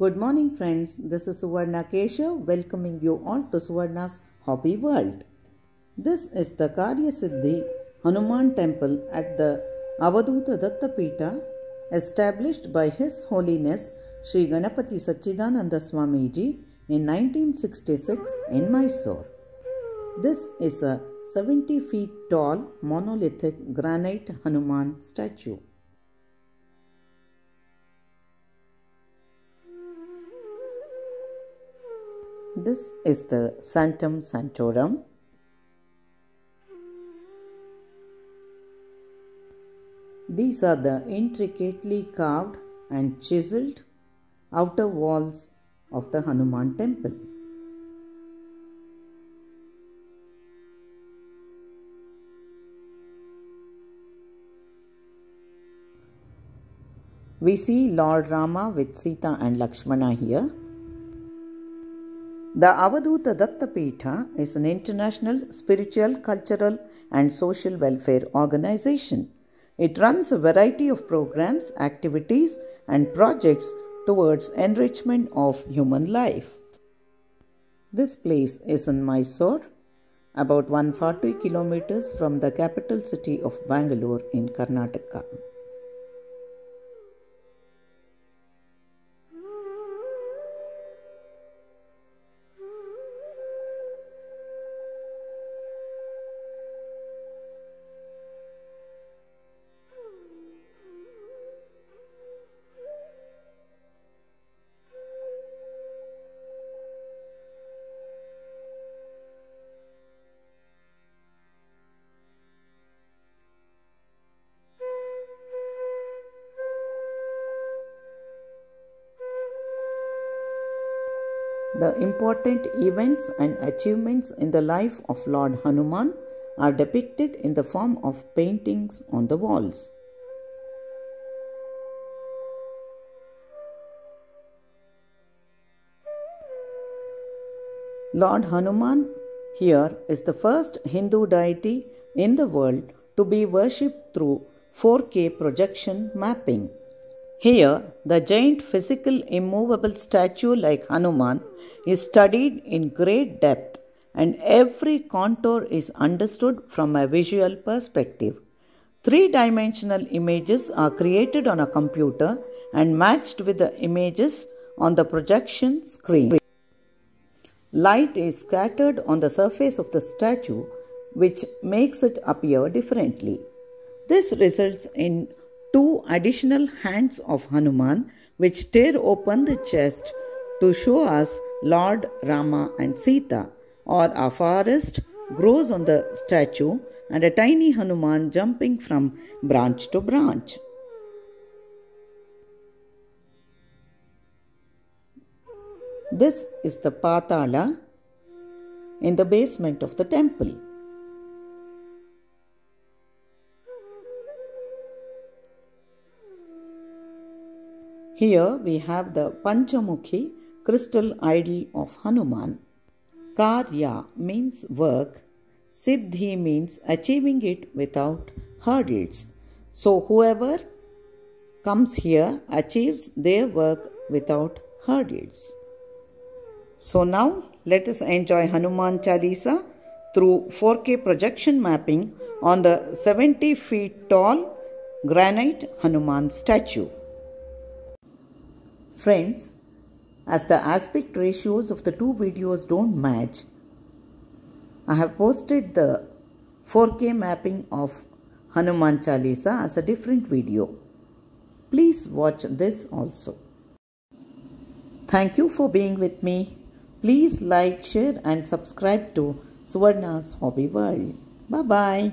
Good morning, friends. This is Suvarna Keshav welcoming you all to Suvarna's Hobby World. This is the Karya Siddhi Hanuman Temple at the Avaduta Dattapita established by His Holiness Sri Ganapati Sachidananda Swamiji in 1966 in Mysore. This is a 70 feet tall monolithic granite Hanuman statue. This is the Sanctum Sanctorum. These are the intricately carved and chiseled outer walls of the Hanuman temple. We see Lord Rama with Sita and Lakshmana here. The Avaduta Dattapita is an international spiritual, cultural, and social welfare organization. It runs a variety of programs, activities, and projects towards enrichment of human life. This place is in Mysore, about 140 kilometers from the capital city of Bangalore in Karnataka. The important events and achievements in the life of Lord Hanuman are depicted in the form of paintings on the walls. Lord Hanuman here is the first Hindu deity in the world to be worshipped through 4K projection mapping. Here, the giant physical immovable statue like Hanuman is studied in great depth and every contour is understood from a visual perspective. Three dimensional images are created on a computer and matched with the images on the projection screen. Light is scattered on the surface of the statue, which makes it appear differently. This results in two additional hands of Hanuman which tear open the chest to show us Lord Rama and Sita, or a forest grows on the statue and a tiny Hanuman jumping from branch to branch. This is the Patala in the basement of the temple. Here we have the Panchamukhi crystal idol of Hanuman. Karya means work, Siddhi means achieving it without hurdles. So, whoever comes here achieves their work without hurdles. So, now let us enjoy Hanuman Chalisa through 4K projection mapping on the 70 feet tall granite Hanuman statue. Friends, as the aspect ratios of the two videos don't match, I have posted the 4K mapping of Hanuman Chalisa as a different video. Please watch this also. Thank you for being with me. Please like, share and subscribe to Suvarna's Hobby World. Bye-bye.